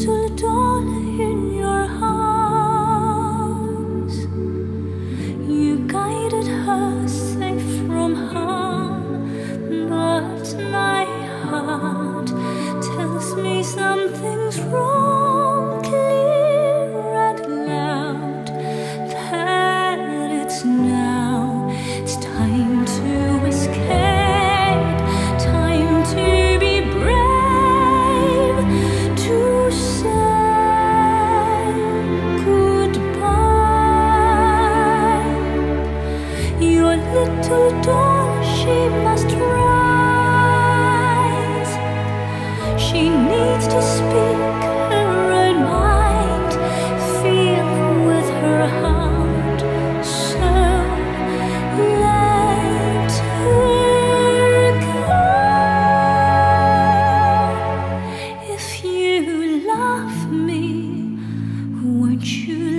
little doll in your arms. You guided her safe from harm, but my heart tells me something's wrong, your little she must rise. She needs to speak her own mind feel with her heart. So let her go. If you love me won't you